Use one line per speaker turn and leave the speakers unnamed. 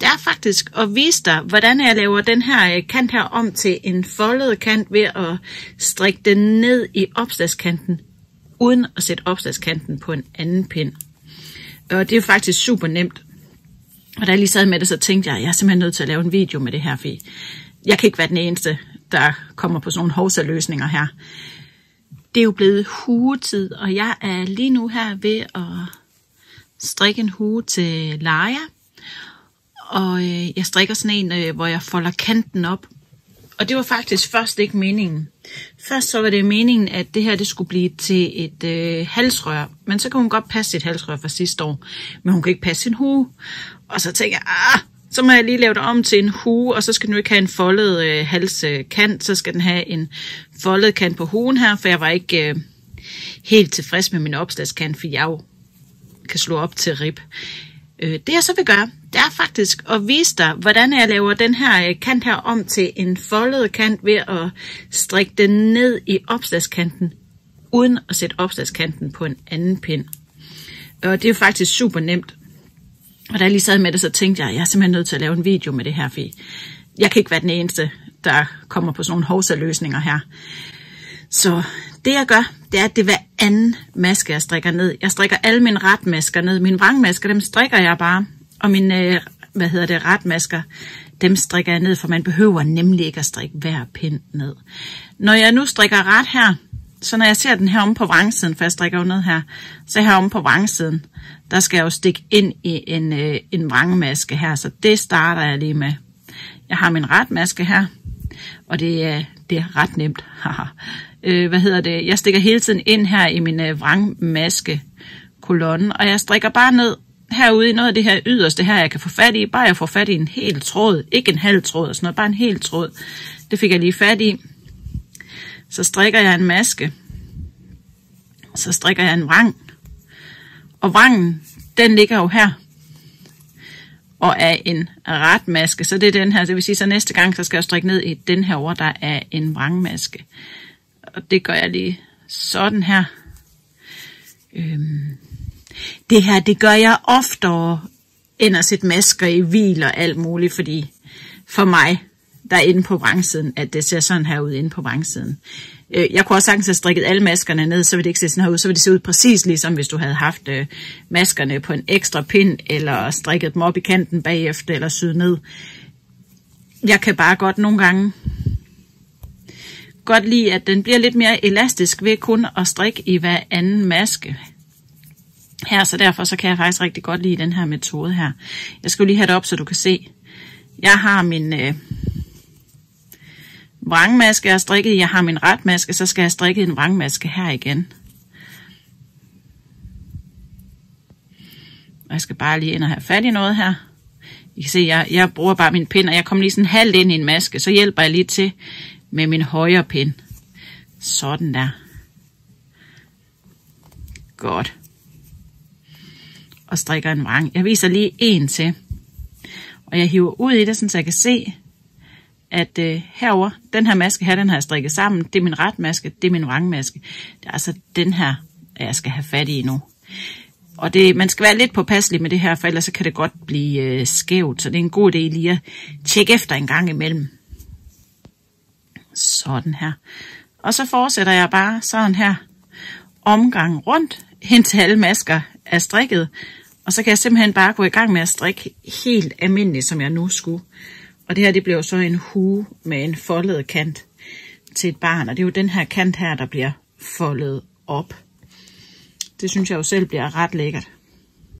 det er faktisk at vise dig, hvordan jeg laver den her øh, kant her om til en foldet kant ved at strikke den ned i opslagskanten, uden at sætte opslagskanten på en anden pind. Og det er faktisk super nemt. Og da jeg lige sad med det, så tænkte jeg, jeg er simpelthen nødt til at lave en video med det her, for jeg kan ikke være den eneste, der kommer på sådan nogle hovsaløsninger her. Det er jo blevet hugetid, og jeg er lige nu her ved at strikke en hue til Leia. Og øh, jeg strikker sådan en, øh, hvor jeg folder kanten op. Og det var faktisk først ikke meningen. Først så var det meningen, at det her det skulle blive til et øh, halsrør. Men så kan hun godt passe sit halsrør fra sidste år. Men hun kan ikke passe sin hue. Og så tænker jeg, ah, så må jeg lige lave det om til en hue, og så skal den jo ikke have en foldet øh, halskant, så skal den have en foldet kant på huen her, for jeg var ikke øh, helt tilfreds med min opslagskant, for jeg jo kan slå op til rib. Øh, det jeg så vil gøre, det er faktisk at vise dig, hvordan jeg laver den her øh, kant her om til en foldet kant ved at strikke den ned i opslagskanten, uden at sætte opslagskanten på en anden pind. Og det er jo faktisk super nemt. Og da jeg lige sad med det, så tænkte jeg, jeg er simpelthen nødt til at lave en video med det her, for jeg kan ikke være den eneste, der kommer på sådan nogle hovsaløsninger her. Så det jeg gør, det er, at det er hver anden maske, jeg strikker ned. Jeg strikker alle mine retmasker ned. Mine vrangmasker, dem strikker jeg bare. Og mine, øh, hvad hedder det, retmasker, dem strikker jeg ned, for man behøver nemlig ikke at strikke hver pind ned. Når jeg nu strikker ret her, så når jeg ser den her om på vrangsiden, for jeg strikker jo ned her, så her om på vrangsiden, der skal jeg jo stikke ind i en, øh, en vrangmaske her, så det starter jeg lige med. Jeg har min retmaske her, og det er, det er ret nemt. øh, hvad hedder det? Jeg stikker hele tiden ind her i min øh, vrangmaske kolonne, og jeg strikker bare ned herude i noget af det her yderste her, jeg kan få fat i. Bare jeg får fat i en hel tråd, ikke en halv tråd og sådan noget, bare en hel tråd. Det fik jeg lige fat i. Så strikker jeg en maske. Så strikker jeg en vrang. Og vrangen, den ligger jo her. Og er en ret maske. Så det er den her. Det vil sige, så næste gang, så skal jeg strikke ned i den her over, der er en vrangmaske. Og det gør jeg lige sådan her. Øhm. Det her, det gør jeg oftere, end at sætte masker i hvil og alt muligt, fordi for mig, der er inde på vrangsiden, at det ser sådan her ud inde på vrangsiden. Øh, jeg kunne også sagtens have strikket alle maskerne ned, så ville det ikke se sådan her ud. Så ville det se ud præcis ligesom hvis du havde haft øh, maskerne på en ekstra pind, eller strikket dem op i kanten bagefter, eller syet ned. Jeg kan bare godt nogle gange godt lide, at den bliver lidt mere elastisk ved kun at strikke i hver anden maske her, så derfor så kan jeg faktisk rigtig godt lide den her metode her. Jeg skal lige have det op, så du kan se. Jeg har min øh, vrangmaske, jeg har strikket Jeg har min retmaske, så skal jeg strikke en vrangmaske her igen. Og jeg skal bare lige ind og have fat i noget her. I kan se, jeg, jeg bruger bare min pind, og jeg kommer lige sådan halvt ind i en maske. Så hjælper jeg lige til med min højre pind. Sådan der. Godt. Og strikker en vrang. Jeg viser lige en til. Og jeg hiver ud i det, så jeg kan se, at øh, herover den her maske her, den har jeg strikket sammen. Det er min retmaske, det er min vrangmaske. Det er altså den her, jeg skal have fat i nu. Og det, man skal være lidt påpasselig med det her, for ellers så kan det godt blive øh, skævt. Så det er en god idé lige at tjekke efter en gang imellem. Sådan her. Og så fortsætter jeg bare sådan her omgang rundt, indtil alle masker er strikket. Og så kan jeg simpelthen bare gå i gang med at strikke helt almindeligt, som jeg nu skulle. Og det her, det bliver så en hue med en foldet kant til et barn. Og det er jo den her kant her, der bliver foldet op. Det synes jeg jo selv bliver ret lækkert.